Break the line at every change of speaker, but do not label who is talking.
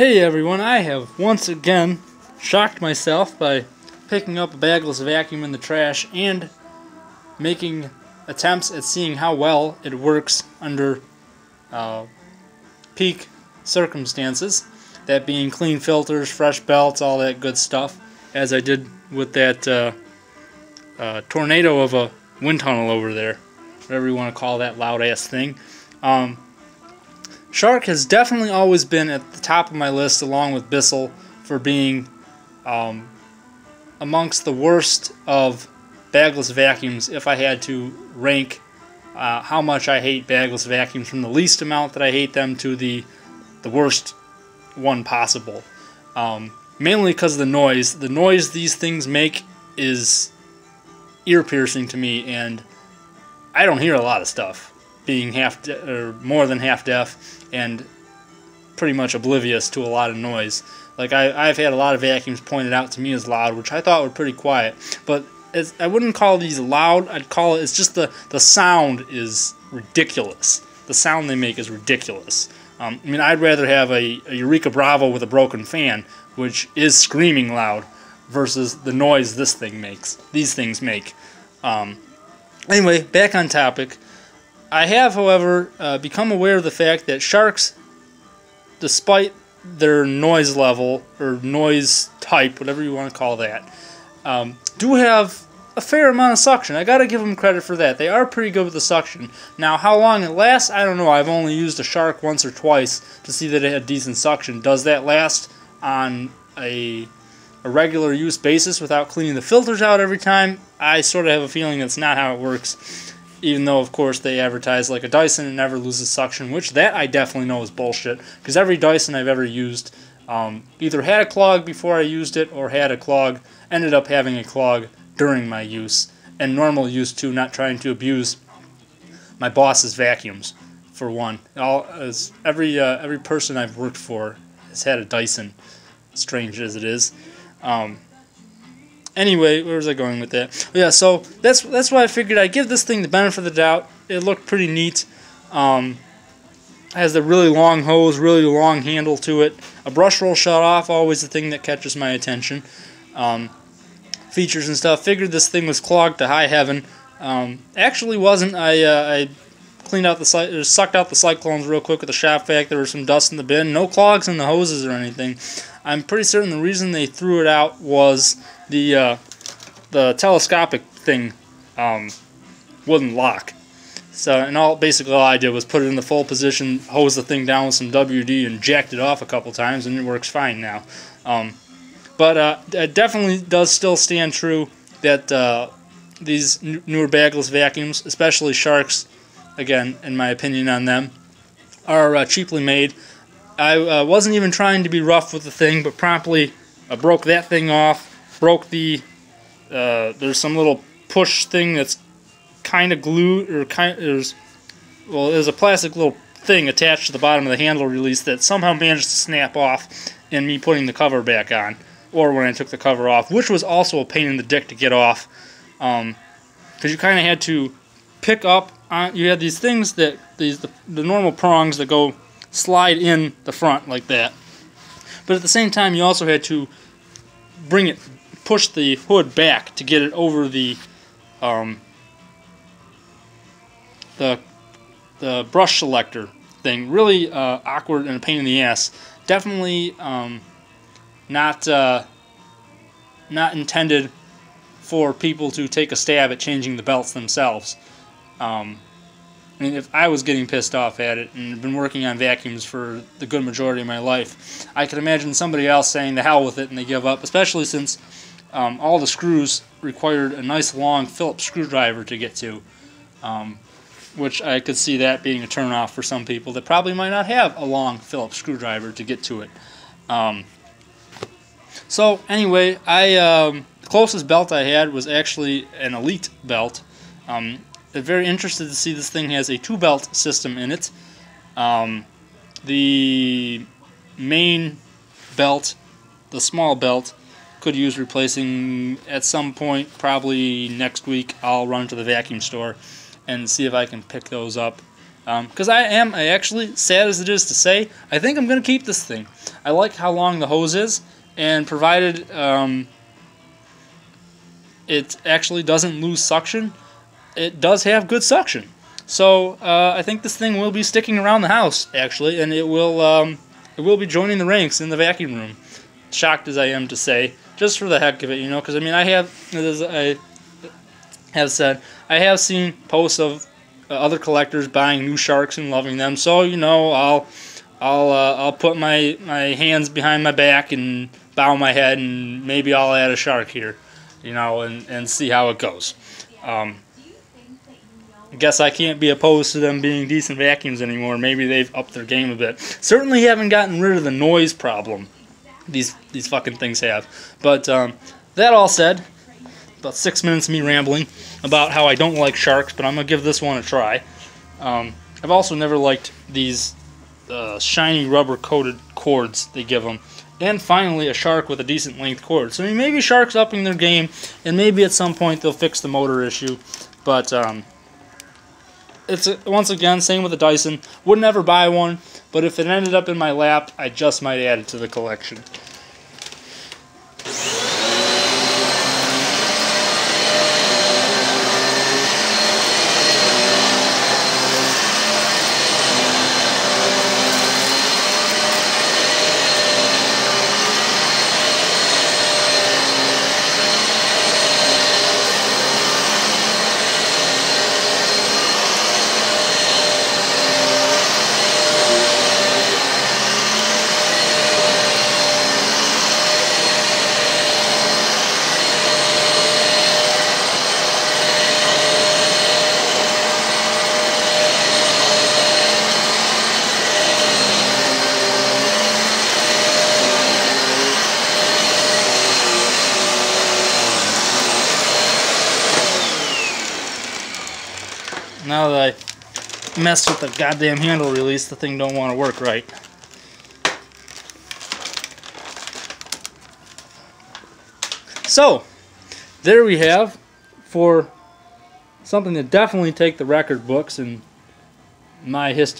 Hey everyone, I have once again shocked myself by picking up a bagless vacuum in the trash and making attempts at seeing how well it works under uh, peak circumstances. That being clean filters, fresh belts, all that good stuff, as I did with that uh, uh, tornado of a wind tunnel over there, whatever you want to call that loud ass thing. Um, Shark has definitely always been at the top of my list, along with Bissell, for being um, amongst the worst of bagless vacuums. If I had to rank uh, how much I hate bagless vacuums, from the least amount that I hate them to the the worst one possible. Um, mainly because of the noise. The noise these things make is ear piercing to me, and I don't hear a lot of stuff being half or more than half deaf and pretty much oblivious to a lot of noise. Like I, I've had a lot of vacuums pointed out to me as loud, which I thought were pretty quiet. But I wouldn't call these loud. I'd call it. It's just the the sound is ridiculous. The sound they make is ridiculous. Um, I mean, I'd rather have a, a Eureka Bravo with a broken fan, which is screaming loud, versus the noise this thing makes. These things make. Um, anyway, back on topic. I have, however, uh, become aware of the fact that sharks, despite their noise level or noise type, whatever you want to call that, um, do have a fair amount of suction. I gotta give them credit for that. They are pretty good with the suction. Now, how long it lasts, I don't know. I've only used a shark once or twice to see that it had decent suction. Does that last on a, a regular use basis without cleaning the filters out every time? I sort of have a feeling that's not how it works even though of course they advertise like a Dyson and never loses suction, which that I definitely know is bullshit because every Dyson I've ever used um, either had a clog before I used it or had a clog, ended up having a clog during my use and normal use too, not trying to abuse my boss's vacuums for one. All as every uh, every person I've worked for has had a Dyson, strange as it is. Um, anyway, where was I going with that? Yeah, so that's that's why I figured I'd give this thing the benefit of the doubt. It looked pretty neat. Um, has the really long hose, really long handle to it. A brush roll shut off, always the thing that catches my attention. Um, features and stuff. Figured this thing was clogged to high heaven. Um, actually wasn't. I uh, I cleaned out the sucked out the cyclones real quick with a shop vac. There was some dust in the bin. No clogs in the hoses or anything. I'm pretty certain the reason they threw it out was the uh, the telescopic thing um, wouldn't lock. So, and all basically all I did was put it in the full position, hose the thing down with some WD, and jacked it off a couple times, and it works fine now. Um, but uh, it definitely does still stand true that uh, these newer bagless vacuums, especially Sharks, again, in my opinion on them, are uh, cheaply made. I uh, wasn't even trying to be rough with the thing, but promptly I broke that thing off, broke the, uh, there's some little push thing that's kind of glued, or kind there's, well, there's a plastic little thing attached to the bottom of the handle release that somehow managed to snap off in me putting the cover back on, or when I took the cover off, which was also a pain in the dick to get off, because um, you kind of had to pick up on, you had these things that, these the, the normal prongs that go slide in the front like that. But at the same time, you also had to bring it, push the hood back to get it over the, um, the, the brush selector thing. Really uh, awkward and a pain in the ass. Definitely um, not uh, not intended for people to take a stab at changing the belts themselves. Um, I mean, if I was getting pissed off at it and been working on vacuums for the good majority of my life, I could imagine somebody else saying the hell with it and they give up, especially since um, all the screws required a nice long Phillips screwdriver to get to, um, which I could see that being a turnoff for some people that probably might not have a long Phillips screwdriver to get to it. Um, so anyway, I um, the closest belt I had was actually an Elite belt. Um, very interested to see this thing has a two belt system in it. Um, the main belt, the small belt, could use replacing at some point, probably next week. I'll run to the vacuum store and see if I can pick those up Because um, I am, I actually, sad as it is to say, I think I'm going to keep this thing. I like how long the hose is, and provided um, it actually doesn't lose suction, it does have good suction. So uh, I think this thing will be sticking around the house, actually, and it will um, it will be joining the ranks in the vacuum room. Shocked as I am to say, just for the heck of it, you know, because I mean I have, as I have said, I have seen posts of uh, other collectors buying new sharks and loving them. So you know, I'll I'll uh, I'll put my my hands behind my back and bow my head, and maybe I'll add a shark here, you know, and and see how it goes. Um, guess I can't be opposed to them being decent vacuums anymore. Maybe they've upped their game a bit. Certainly haven't gotten rid of the noise problem these these fucking things have. But um, that all said, about six minutes of me rambling about how I don't like sharks, but I'm gonna give this one a try. Um, I've also never liked these uh, shiny rubber coated cords they give them. And finally, a shark with a decent length cord. So I mean, maybe sharks upping their game, and maybe at some point they'll fix the motor issue. But um, it's once again same with the Dyson. Would never buy one, but if it ended up in my lap, I just might add it to the collection. Now that I messed with the goddamn handle release, the thing don't want to work right. So, there we have for something to definitely take the record books and my history